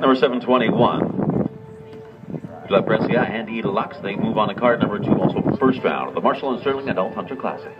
Number 721. Gillett Brescia and E Deluxe. They move on to card number two, also first round of the Marshall and Sterling Adult Hunter Classic.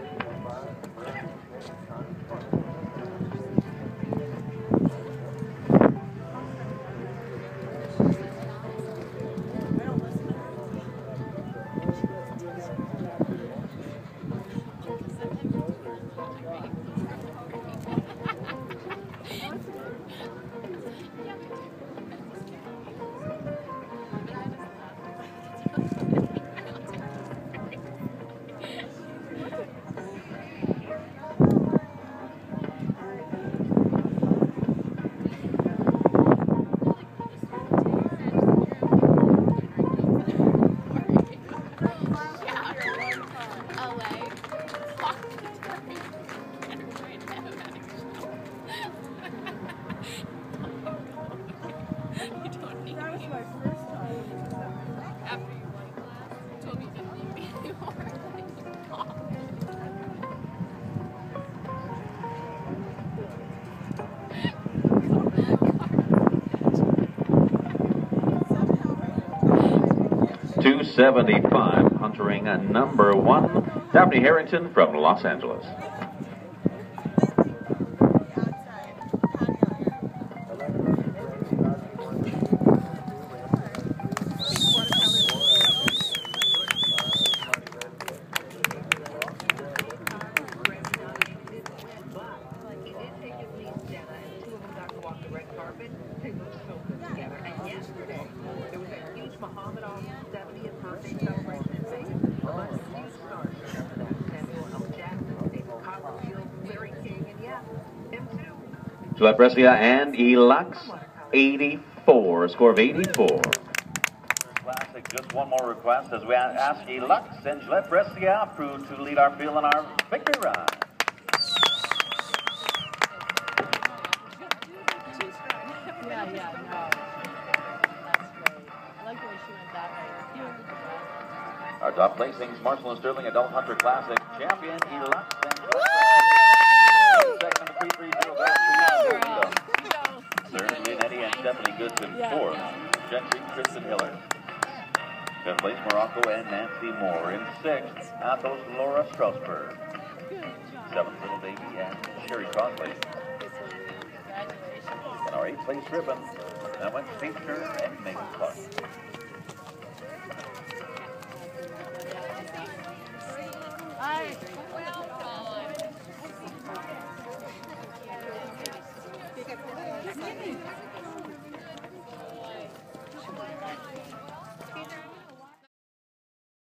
Two seventy-five, huntering a number one, Daphne Harrington from Los Angeles. Gillett Brescia and Illux, 84, a score of 84. Classic, just one more request as we ask Illux and Gillett Brescia crew to lead our field in our victory run. Yeah, yeah, no. Our top placings, Marshall and Sterling Adult Hunter Classic champion and Second, the P30 Third, Lynn and Stephanie Goodson. Yeah. Fourth, Gentry Kristen Hiller. Fifth place, Morocco and Nancy Moore. In sixth, Athos Laura Strasberg. Seventh, Little Baby and Sherry Crossley. And our eighth place ribbon, that went to Fisher and Megan Clark.